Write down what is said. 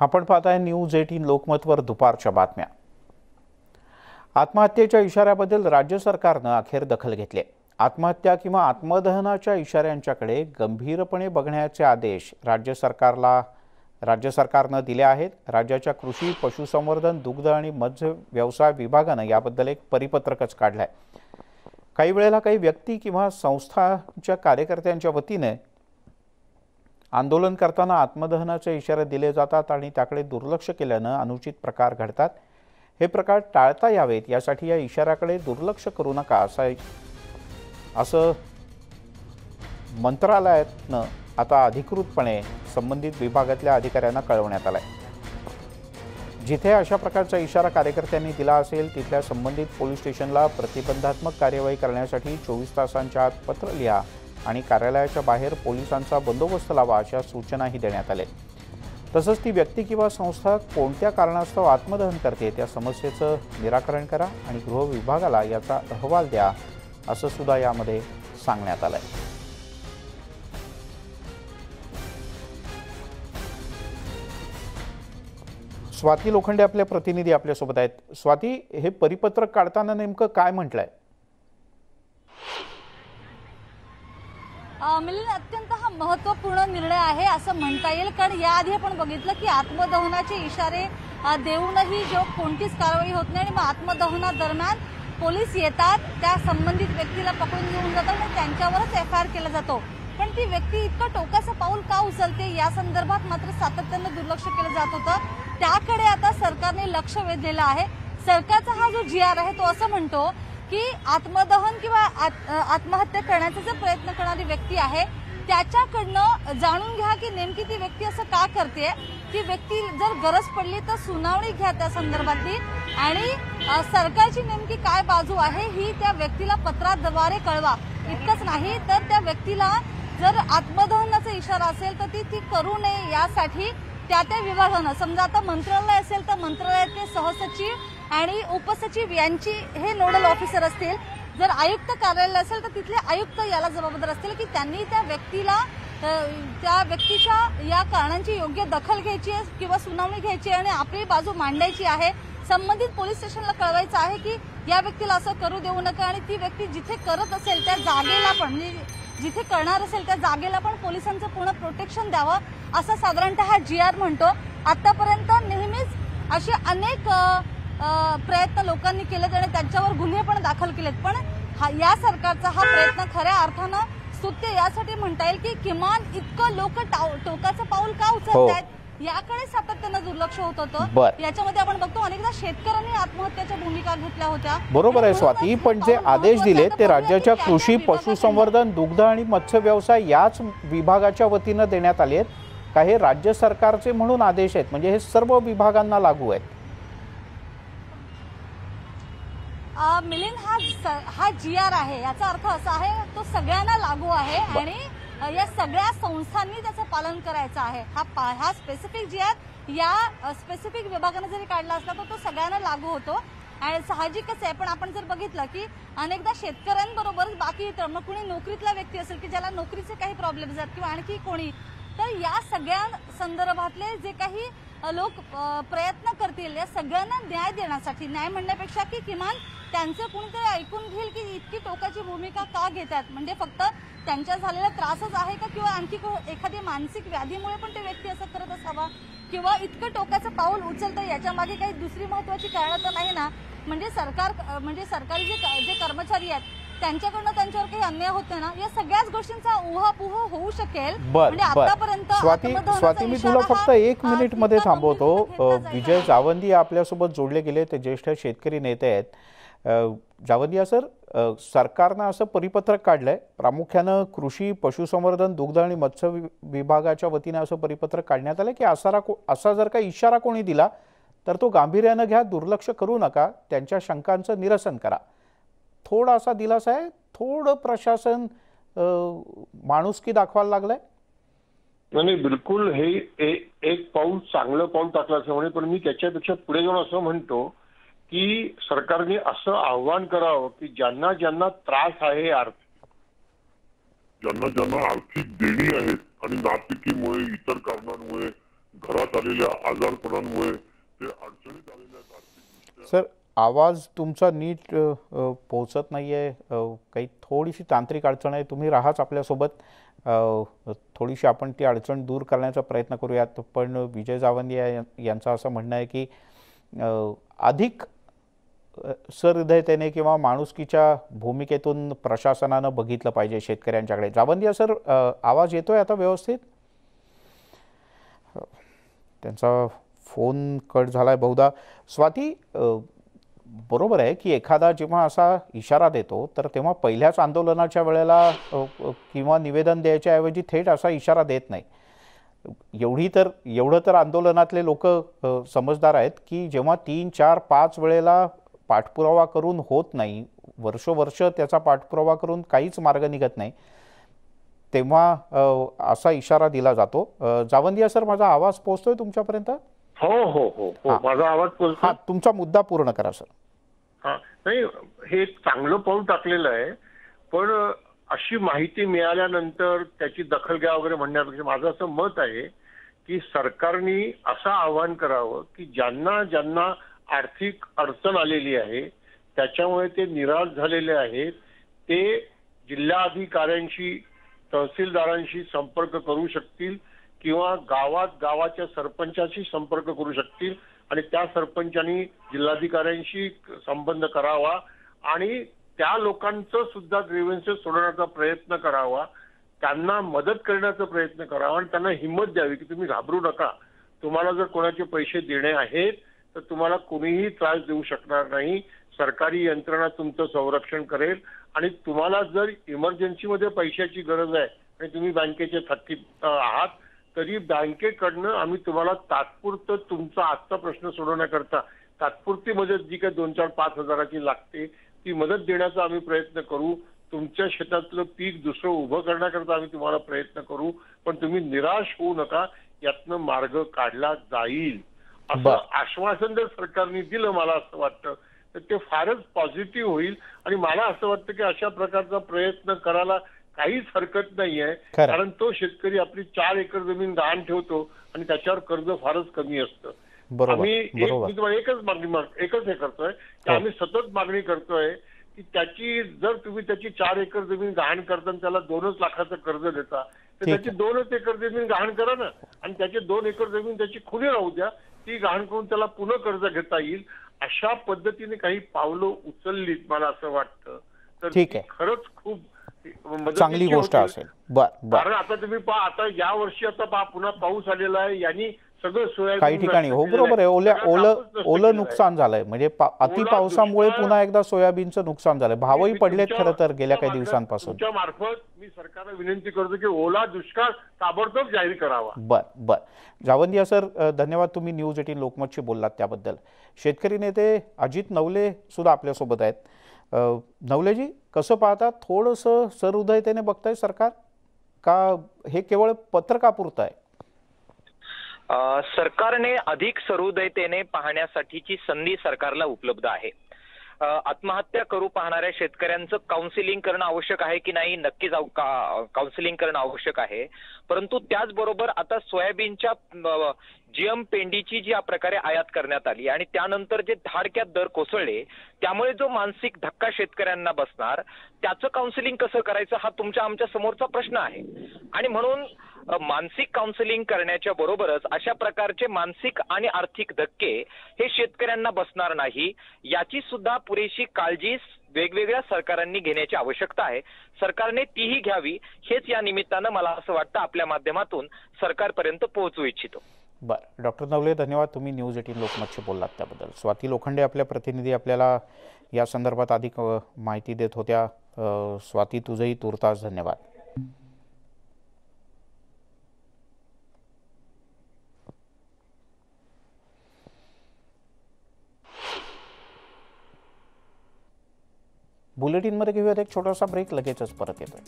आपण पाहताय news eighteen लोकमतवर दुपारच्या बातम्या. आत्महत्येच्या इशाऱ्याबद्दल राज्य सरकारनं अखेर दखल घेतली आहे. आत्महत्या किंवा आत्मदहनाच्या इशाऱ्यांच्याकडे गंभीरपणे बघण्याचे आदेश राज्य सरकारला राज्य सरकारनं दिले आहेत. राज्याच्या कृषी पशुसंवर्धन दुग्ध आणि मत्स्य व्यवसाय विभागानं याबद्दल एक परिपत्रकच काढलं आहे काही वेळेला काही व्यक्ती किंवा संस्थांच्या कार्यकर्त्यांच्या वतीने आंदोलन करताना आत्मदहनाचे इशारे दिले जातात आणि त्याकडे दुर्लक्ष केल्यानं अनुचित प्रकार घडतात. हे प्रकार टाळता यावेत यासाठी या इशाऱ्याकडे दुर्लक्ष करू नका असा असं मंत्रालयातनं आता अधिकृतपणे संबंधित विभागातल्या अधिकाऱ्यांना कळवण्यात आलं आहे जिथे अशा प्रकारचा इशारा कार्यकर्त्यांनी दिला असेल तिथल्या संबंधित पोलीस स्टेशनला प्रतिबंधात्मक कार्यवाही करण्यासाठी चोवीस तासांच्या आत पत्र लिहा. आणि कार्यालयाच्या बाहेर पोलिसांचा बंदोबस्त लावा अशा सूचनाही देण्यात आल्या. तसंच ती व्यक्ती किंवा संस्था कोणत्या कारणास्तव आत्मदहन करते त्या समस्येचं निराकरण करा आणि गृह विभागाला याचा अहवाल द्या असं सुद्धा यामध्ये सांगण्यात आलं आहे स्वाती लोखंडे आपले प्रतिनिधी आपल्यासोबत आहेत. स्वाती हे परिपत्रक काढताना नेमकं काय म्हटलंय? मिलिंद अत्यंत हा महत्त्वपूर्ण निर्णय आहे असं म्हणता येईल. कारण याआधी आपण बघितलं की आत्मदहनाचे इशारे देऊनही जो कोणतीच कारवाई होत नाही आणि मग आत्मदहनादरम्यान पोलीस येतात त्या संबंधित व्यक्तीला पकडून घेऊन जातात आणि त्यांच्यावरच एफ आय आर केला जातो. पण ती व्यक्ती इतकं टोकाचं पाऊल का उचलते? या संदर्भात मात्र सातत्यानं दुर्लक्ष केलं जात होतं. त्याकडे आता सरकारने लक्ष वेधलेलं आहे. सरकारचा हा जो जी आर आहे तो असं म्हणतो की आत्मदहन किंवा आत- आत्महत्या करण्याचा जो प्रयत्न करणारी व्यक्ती आहे त्याच्याकडनं जाणून घ्या की नेमकी ती व्यक्ती असं का करते ती व्यक्ती जर गरज पडली तर सुनावणी घ्या त्या संदर्भातली आणि सरकारची नेमकी काय बाजू आहे ही त्या व्यक्तीला पत्राद्वारे कळवा. इतकंच नाही तर त्या व्यक्तीला जर आत्मदहनाचा इशारा असेल तर ती ती करू नये यासाठी त्या त्या विभागानं. समजा आता मंत्रालय असेल तर मंत्रालयातले सहसचिव आणि उपसचिव यांची हे नोडल ऑफिसर असतील जर आयुक्त कार्यालय असेल तर तिथले आयुक्त याला जबाबदार असतील की त्यांनी त्या व्यक्तीला त्या व्यक्तीच्या या कारणांची योग्य दखल घ्यायची आहे किंवा सुनावणी घ्यायची आहे आणि आपली बाजू मांडायची आहे. संबंधित पोलीस स्टेशनला कळवायचं आहे की या व्यक्तीला असं करू देऊ नका आणि ती व्यक्ती जिथे करत असेल त्या जागेला पण म्हणजे जिथे करणार असेल त्या जागेला पण पोलिसांचं पूर्ण प्रोटेक्शन द्यावं असं साधारणतः हा जी आर म्हणतो. आतापर्यंत नेहमीच असे अनेक प्रयत्न लोकांनी केलेत आणि त्यांच्यावर गुन्हे पण दाखल केलेत. पण हा या सरकारचा हा प्रयत्न खऱ्या अर्थानं स्तुत्य यासाठी म्हणता येईल की किमान इतकं लोक टोकाचं पाऊल का उचलतायत? याकडे सातत्यानं दुर्लक्ष होत होतं. याच्यामध्ये आपण बघतो अनेकदा शेतकऱ्यांनी आत्महत्याच्या भूमिका घेतल्या होत्या. बरोबर आहे स्वाती. पण जे हे आदेश दिले ते राज्याच्या कृषी पशुसंवर्धन दुग्ध आणि मत्स्य व्यवसाय याच विभागाच्या वतीनं देण्यात आले आहेत का हे राज्य सरकारचे म्हणून आदेश आहेत. म्हणजे हे सर्व विभागांना लागू आहेत. मिलिंद हा स- हा जी आर आहे याचा अर्थ असा आहे तो सगळ्यांना लागू आहे आणि या सगळ्या संस्थांनी त्याचं पालन करायचं आहे. हा पा- हा स्पेसिफिक जी आर या स्पेसिफिक विभागाने जरी काढला असला तर तो सगळ्यांना लागू होतो. आणि साहजिकच आहे पण आपण जर बघितलं की अनेकदा शेतकऱ्यांबरोबरच बाकी इतर मग कुणी नोकरीतला व्यक्ती असेल की ज्याला नोकरीचे काही प्रॉब्लेम्स आहेत किंवा आणखी कोणी तर या सगळ्या संदर्भातले जे काही लोक प्रयत्न करतील या सगळ्यांना न्याय देण्यासाठी न्याय म्हणण्यापेक्षा की किमान त्यांचं कुणीतरी ऐकून घेईल की इतकी टोकाची भूमिका का घेतात? म्हणजे फक्त त्यांच्या झालेला त्रासच आहे का? किंवा आणखी एखादी मानसिक व्याधीमुळे पण ते व्यक्ती असं करत असावा? किंवा इतकं टोकाचं पाऊल उचलतं याच्या मागे काही दुसरी महत्वाची कारणं तर नाही ना? म्हणजे सरकार म्हणजे सरकारी जे जे कर्मचारी आहेत त्यांच्याकडनं त्यांच्यावर काही अन्याय होते ना? या सगळ्याच गोष्टींचा उहापोह होऊ शकेल. म्हणजे आतापर्यंत स्वाती स्वाती मी तुला फक्त एक मिनिटमध्ये थांबवतो. विजय. जावंदी आपल्यासोबत जोडले गेले ते ज्येष्ठ शेतकरी नेते आहेत. जावंदिया सर सरकारनं असं परिपत्रक काढलंय. प्रामुख्यानं कृषी पशुसंवर्धन दुग्ध आणि मत्स्य विभागाच्या वतीनं असं परिपत्रक काढण्यात आलं की असा को- असा जर का इशारा कोणी दिला तर तो गांभीर्यानं घ्या दुर्लक्ष करू नका त्यांच्या शंकांचं निरसन करा. थोडासा दिलासा आहे थोडं प्रशासन माणुसकी दाखवायला लागलंय. नाही बिलकुल हे एक पाऊल चांगलं पाऊल टाकलं असं म्हणे पण मी त्याच्यापेक्षा पुढे जाऊन असं म्हणतो की सरकारने असं आव्हान करावं की ज्यांना ज्यांना त्रास आहे आर्थिक. ज्यांना ज्यांना आर्थिक देणी आहेत आणि नापिकीमुळे इतर कारणांमुळे घरात आलेल्या आजारपणांमुळे ते अडचणीत आलेल्या. सर आवाज तुमचा नीट पोहोचत नाही आहे काही थोडीशी तांत्रिक अडचण आहे. तुम्ही राहाच आपल्यासोबत. थोडीशी आपण ती अडचण दूर करण्याचा प्रयत्न करूयात. पण विजय जावंदिया या- यांचं असं म्हणणं आहे की अधिक सहृदयतेने किंवा माणुसकीच्या भूमिकेतून प्रशासनानं बघितलं पाहिजे शेतकऱ्यांच्याकडे. जाबंदिया सर आवाज येतोय आता व्यवस्थित? त्यांचा फोन कट झाला आहे बहुधा. स्वाती बरोबर आहे की एखादा जेव्हा असा इशारा देतो तर तेव्हा पहिल्याच आंदोलनाच्या वेळेला किंवा निवेदन द्यायच्या ऐवजी थेट असा इशारा देत नाही. एवढी तर एवढं तर आंदोलनातले लोक समजदार आहेत की जेव्हा तीन चार पाच वेळेला पाठपुरावा करून होत नाही वर्षोवर्ष त्याचा पाठपुरावा करून काहीच मार्ग निघत नाही तेव्हा असा इशारा दिला जातो. जावंदिया सर माझा आवाज पोहोचतोय तुमच्यापर्यंत? हो हो हो हो. माझा आवाज हा पोहोचतो तुमचा मुद्दा पूर्ण करा सर. हा नाही हे एक चांगलं पाऊल टाकलेलं आहे पण अशी माहिती मिळाल्यानंतर त्याची दखल घ्या वगैरे म्हणण्यापेक्षा माझं असं मत आहे की सरकारने असं आवाहन करावं की ज्यांना ज्यांना आर्थिक अडचण आलेली आहे त्याच्यामुळे ते निराश झालेले आहेत. ते जिल्हाधिकाऱ्यांशी तहसीलदारांशी संपर्क करू शकतील किंवा गावात गावाच्या सरपंचाशी संपर्क करू शकतील आणि त्या सरपंचांनी जिल्हाधिकाऱ्यांशी संबंध करावा आणि त्या लोकांचं सुद्धा ग्रीव्हन्सेस सोडवण्याचा प्रयत्न करावा. त्यांना मदत करण्याचा प्रयत्न करावा आणि त्यांना हिंमत द्यावी की तुम्ही घाबरू नका. तुम्हाला जर कोणाचे पैसे देणे आहेत तर तुम्हाला कोणीही त्रास देऊ शकणार नाही. सरकारी यंत्रणा तुमचं संरक्षण करेल. आणि तुम्हाला जर इमर्जन्सीमध्ये पैशाची गरज आहे आणि तुम्ही बँकेचे थकीत आहात तरी बँकेकडनं आम्ही तुम्हाला तात्पुरतं तुमचा आजचा प्रश्न सोडवण्याकरता तात्पुरती मदत जी काही दोन चार पाच हजाराची लागते ती मदत देण्याचा आम्ही प्रयत्न करू. तुमच्या शेतातलं पीक दुसरं उभं करण्याकरता आम्ही तुम्हाला प्रयत्न करू. पण तुम्ही निराश होऊ नका. यातनं मार्ग काढला जाईल. असं. आश्वासन जर सरकारने दिलं मला असं वाटतं तर ते फारच पॉझिटिव्ह होईल आणि मला असं वाटतं की अशा प्रकारचा प्रयत्न करायला काहीच हरकत नाही आहे खरं. कारण तो शेतकरी आपली चार एकर जमीन गहाण ठेवतो आणि त्याच्यावर कर्ज फारच कमी असतं बरोबर आम्ही एकच मागणी माग- एकच हे करतोय की हो. आम्ही सतत मागणी करतोय की त्याची जर तुम्ही त्याची चार एकर जमीन गहाण करता आणि त्याला दोनच लाखाचं कर्ज देता तर त्याची दोनच एकर जमीन गहाण करा ना आणि त्याची दोन एकर जमीन त्याची खुली राहू द्या ती गहाण करून त्याला पुन्हा कर्ज घेता येईल अशा पद्धतीने काही पावलं उचललीत मला असं वाटतं तर ठीक ती आहे. खरंच खूप चांगली गोष्ट. असेल कारण आता तुम्ही पहा आता या वर्षी आता पहा पुन्हा पाऊस आलेला आहे यांनी सगळं काही ठिकाणी. हो बरोबर आहे. ओल्या ओलं ओलं. नुकसान झालंय. म्हणजे अति पावसामुळे पुन्हा एकदा सोयाबीनचं नुकसान झालंय. भावही पडलेत खरं तर गेल्या काही दिवसांपासून. मार्फत मी सरकारला विनंती करतो की ओला दुष्काळ ताबडतोब जाहीर करावा. बर बर. जावंदिया सर धन्यवाद. तुम्ही न्यूज एटीन लोकमतशी बोललात त्याबद्दल. शेतकरी नेते अजित नवले सुद्धा आपल्यासोबत आहेत. नवलेजी कसं पाहता? थोडंसं सहृदयतेने बघताय सरकार? का हे केवळ पत्रकापुरतं आहे? सरकारने अधिक सरुदयतेने पाहण्यासाठीची संधी सरकारला उपलब्ध आहे. आत्महत्या करू पाहणाऱ्या शेतकऱ्यांचं काउन्सिलिंग करणं आवश्यक आहे की नाही नक्कीच का- काउन्सिलिंग करणं आवश्यक आहे. परंतु त्याचबरोबर आता सोयाबीनच्या जीएम पेंडीची जी या प्रकारे आयात करण्यात आली आणि त्यानंतर जे धाडक्यात दर कोसळले त्यामुळे जो मानसिक धक्का शेतकऱ्यांना बसणार त्याचं काउन्सिलिंग कसं करायचं हा तुमच्या आमच्या समोरचा प्रश्न आहे. आणि म्हणून मानसिक काउन्सिलिंग करण्याच्या बरोबरच अशा प्रकारचे मानसिक आणि आर्थिक धक्के हे शेतकऱ्यांना बसणार नाही. याची सुद्धा पुरेशी काळजी वेगवेगळ्या सरकारांनी घेण्याची आवश्यकता आहे. सरकारने तीही घ्यावी हेच या निमित्तानं मला असं वाटतं आपल्या माध्यमातून सरकारपर्यंत पोहोचू इच्छितो. बरं. डॉक्टर नवले धन्यवाद. तुम्ही न्यूज एटीन लोकमतशी बोललात त्याबद्दल. स्वाती लोखंडे आपल्या प्रतिनिधी आपल्याला या संदर्भात अधिक माहिती देत होत्या. स्वाती तुझंही तुर्तास धन्यवाद. बुलेटिनमध्ये घेऊयात एक छोटासा ब्रेक लगेचच परत येतोय.